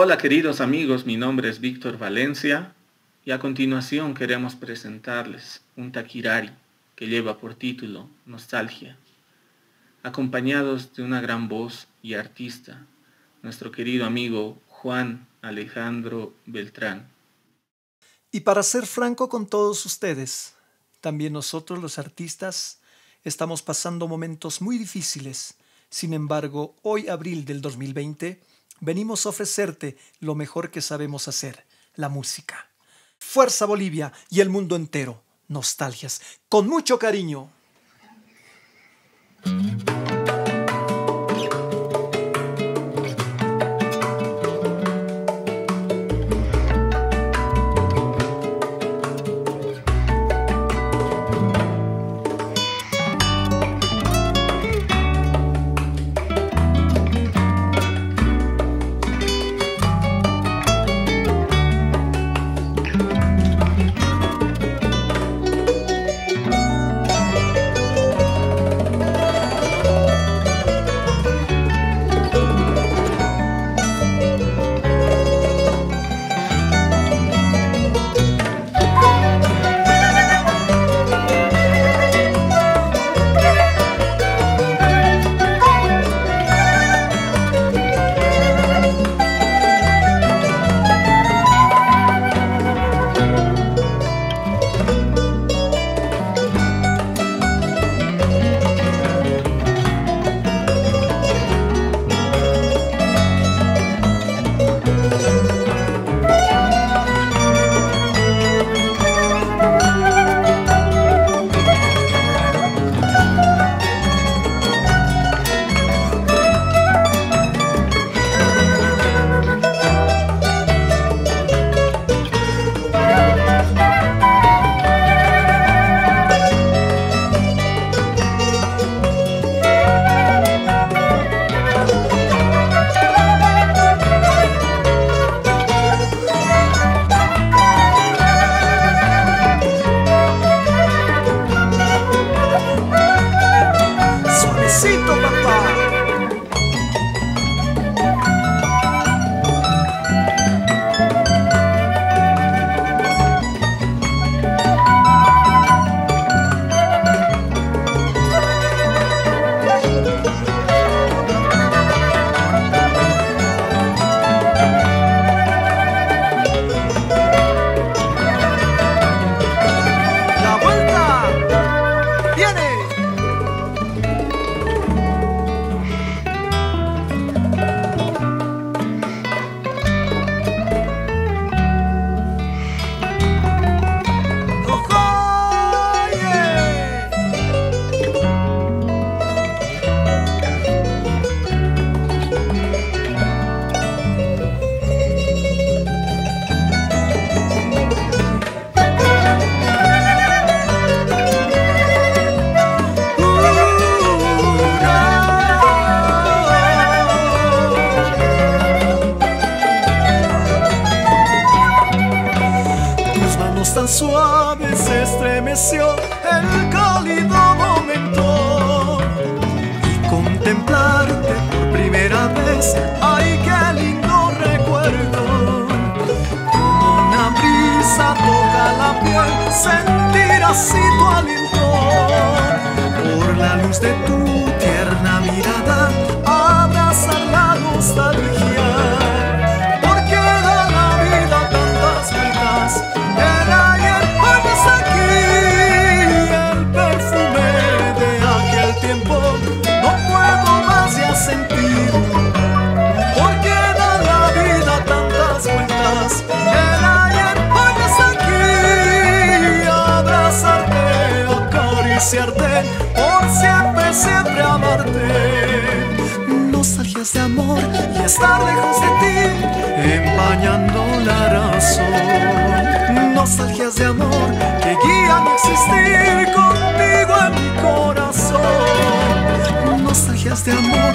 Hola queridos amigos, mi nombre es Víctor Valencia y a continuación queremos presentarles un taquirari que lleva por título Nostalgia, acompañados de una gran voz y artista, nuestro querido amigo Juan Alejandro Beltrán. Y para ser franco con todos ustedes, también nosotros los artistas estamos pasando momentos muy difíciles. Sin embargo, hoy abril del 2020 venimos a ofrecerte lo mejor que sabemos hacer, la música. Fuerza Bolivia y el mundo entero. Nostalgias. Con mucho cariño. El cálido momento y contemplarte por primera vez. ¡Ay, qué lindo recuerdo! Una brisa toca la piel, sentir así tu aliento por la luz de tu tierna estar lejos de ti, empañando la razón. Nostalgias de amor que guían mi existir contigo en mi corazón. Nostalgias de amor.